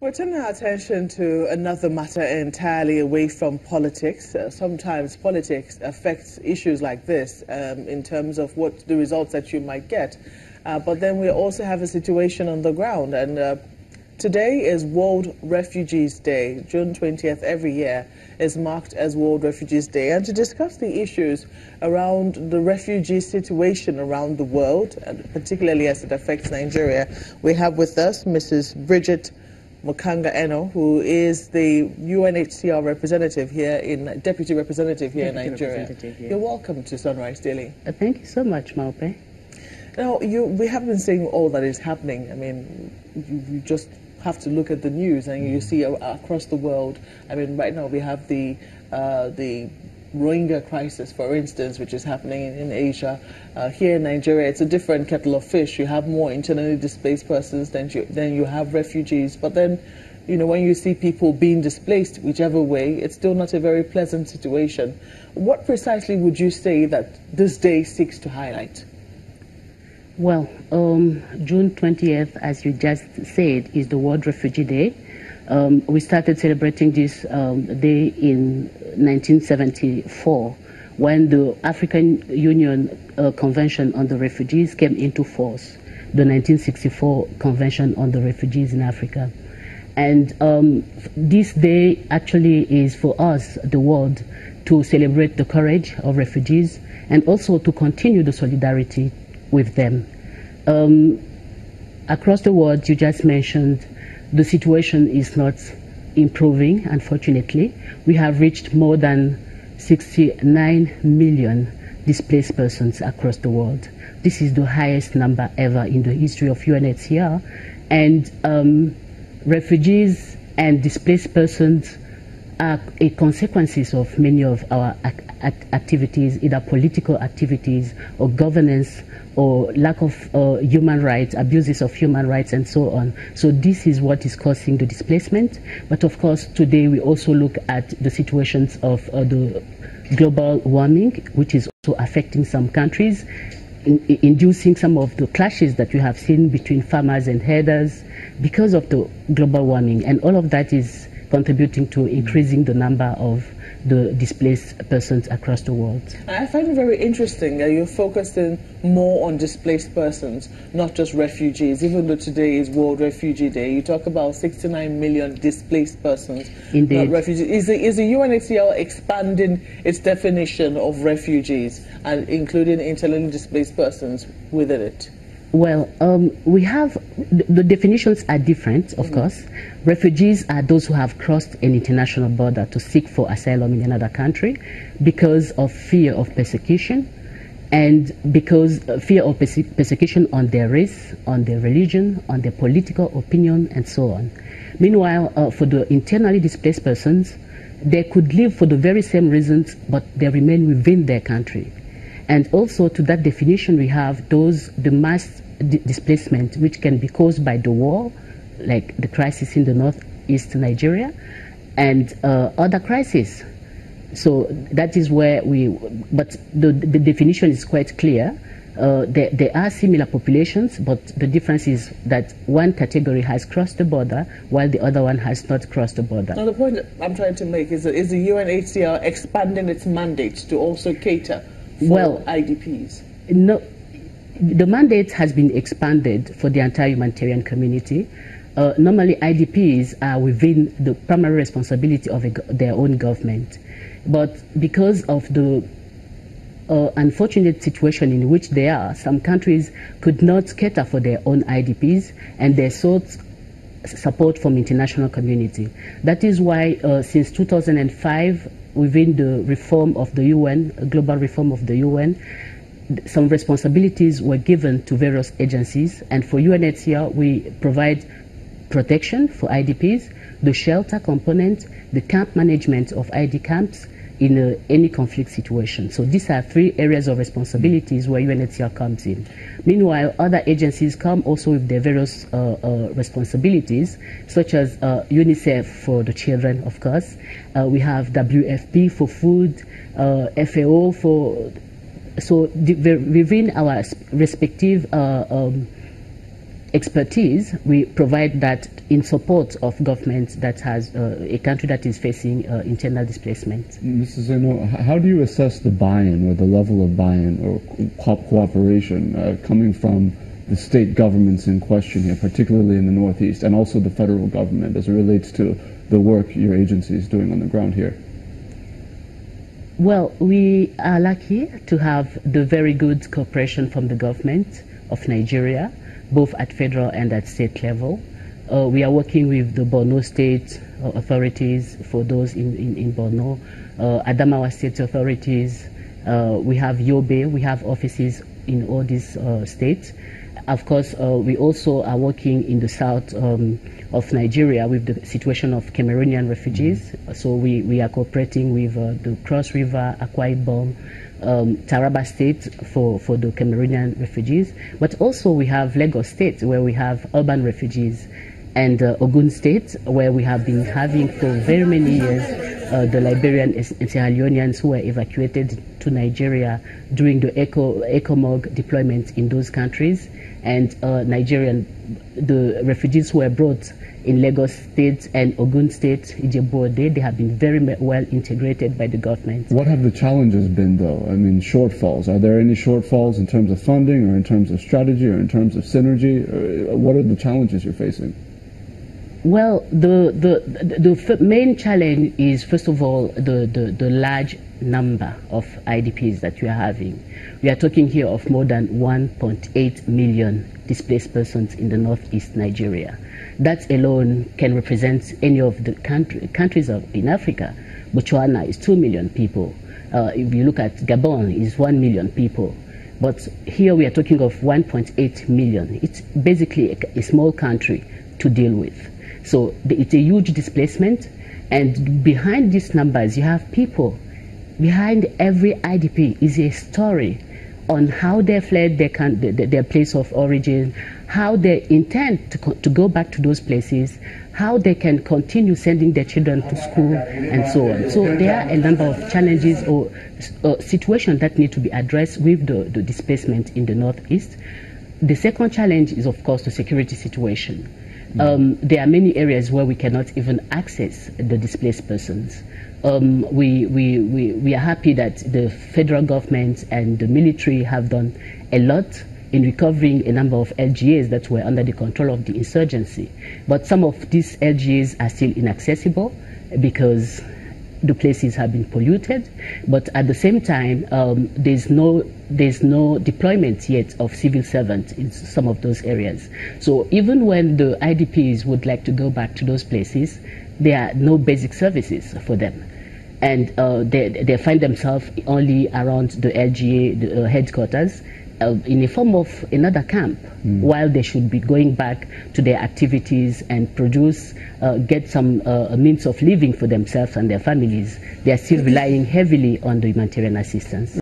We're turning our attention to another matter entirely away from politics. Uh, sometimes politics affects issues like this um, in terms of what the results that you might get. Uh, but then we also have a situation on the ground. And uh, today is World Refugees Day. June 20th every year is marked as World Refugees Day. And to discuss the issues around the refugee situation around the world, and particularly as it affects Nigeria, we have with us Mrs. Bridget Mukanga Eno, who is the UNHCR representative here in deputy representative here deputy in Nigeria. Yeah. You're welcome to Sunrise Daily. Uh, thank you so much, Maupe. Now, you, we have been seeing all that is happening. I mean, you, you just have to look at the news and you see across the world. I mean, right now we have the uh, the Rohingya crisis, for instance, which is happening in, in Asia. Uh, here in Nigeria, it's a different kettle of fish. You have more internally displaced persons than you, than you have refugees. But then, you know, when you see people being displaced, whichever way, it's still not a very pleasant situation. What precisely would you say that this day seeks to highlight? Well, um, June 20th, as you just said, is the World Refugee Day. Um, we started celebrating this um, day in 1974 when the African Union uh, Convention on the Refugees came into force, the 1964 Convention on the Refugees in Africa. And um, this day actually is for us, the world, to celebrate the courage of refugees and also to continue the solidarity with them. Um, across the world, you just mentioned the situation is not improving, unfortunately. We have reached more than 69 million displaced persons across the world. This is the highest number ever in the history of UNHCR. And um, refugees and displaced persons are consequences of many of our activities, either political activities or governance or lack of uh, human rights, abuses of human rights, and so on. So this is what is causing the displacement. But of course, today we also look at the situations of uh, the global warming, which is also affecting some countries, in, inducing some of the clashes that you have seen between farmers and herders because of the global warming. And all of that is contributing to increasing the number of the displaced persons across the world. I find it very interesting that you're focusing more on displaced persons, not just refugees. Even though today is World Refugee Day, you talk about 69 million displaced persons, Indeed. not refugees. Is the, is the UNHCR expanding its definition of refugees and including internally displaced persons within it? Well, um, we have the definitions are different, of mm course. Refugees are those who have crossed an international border to seek for asylum in another country because of fear of persecution and because uh, fear of perse persecution on their race, on their religion, on their political opinion, and so on. Meanwhile, uh, for the internally displaced persons, they could live for the very same reasons, but they remain within their country. And also to that definition, we have those, the mass displacement, which can be caused by the war, like the crisis in the northeast Nigeria, and uh, other crises. So that is where we, but the, the definition is quite clear. Uh, there, there, are similar populations, but the difference is that one category has crossed the border while the other one has not crossed the border. Now, the point I'm trying to make is, is the UNHCR expanding its mandate to also cater well, IDPs? No, the mandate has been expanded for the entire humanitarian community. Uh, normally, IDPs are within the primary responsibility of a, their own government. But because of the uh, unfortunate situation in which they are, some countries could not cater for their own IDPs and they sought support from international community. That is why uh, since 2005, within the reform of the UN, global reform of the UN, some responsibilities were given to various agencies. And for UNHCR, we provide protection for IDPs, the shelter component, the camp management of ID camps, in uh, any conflict situation. So these are three areas of responsibilities where UNHCR comes in. Meanwhile, other agencies come also with their various uh, uh, responsibilities, such as uh, UNICEF for the children, of course. Uh, we have WFP for food, uh, FAO for... So within our respective um, expertise, we provide that in support of government that has uh, a country that is facing uh, internal displacement. Mrs. Zeno, how do you assess the buy-in or the level of buy-in or co cooperation uh, coming from the state governments in question here, particularly in the Northeast, and also the federal government as it relates to the work your agency is doing on the ground here? Well, we are lucky to have the very good cooperation from the government of Nigeria, both at federal and at state level. Uh, we are working with the Borno state uh, authorities for those in, in, in Borno, uh, Adamawa state authorities. Uh, we have Yobe, we have offices in all these uh, states. Of course, uh, we also are working in the south um, of Nigeria with the situation of Cameroonian refugees. Mm-hmm. So we, we are cooperating with the Cross River, Akwa Ibom, um, Taraba State for, for the Cameroonian refugees. But also we have Lagos State where we have urban refugees and uh, Ogun State where we have been having for very many years uh, the Liberian and Sierra Leoneans who were evacuated to Nigeria during the ECO, ECOMOG deployment in those countries and uh, Nigerian, the refugees who were brought in Lagos State and Ogun State, Ijebu-Ode, they have been very well integrated by the government. What have the challenges been, though? I mean, shortfalls. Are there any shortfalls in terms of funding or in terms of strategy or in terms of synergy? Uh, what are the challenges you're facing? Well, the, the, the, main challenge is, first of all, the, the, the large number of IDPs that we are having. We are talking here of more than 1.8 million displaced persons in the northeast Nigeria. That alone can represent any of the country, countries of, in Africa. Botswana is 2 million people. Uh, if you look at Gabon, is 1 million people. But here we are talking of 1.8 million. It's basically a, a small country to deal with. So it's a huge displacement. And behind these numbers, you have people. Behind every IDP is a story on how they fled their, their place of origin, how they intend to, to go back to those places, how they can continue sending their children to school, and so on. So there are a number of challenges or situations that need to be addressed with the, the displacement in the Northeast. The second challenge is, of course, the security situation. Um, there are many areas where we cannot even access the displaced persons. Um, we, we, we, we are happy that the federal government and the military have done a lot in recovering a number of LGAs that were under the control of the insurgency. But some of these LGAs are still inaccessible because the places have been polluted, but at the same time, um, there's no there's no deployment yet of civil servants in some of those areas. So even when the IDPs would like to go back to those places, there are no basic services for them. And uh, they, they find themselves only around the LGA the, uh, headquarters in a form of another camp mm. while they should be going back to their activities and produce, uh, get some uh, means of living for themselves and their families. They are still relying heavily on the humanitarian assistance.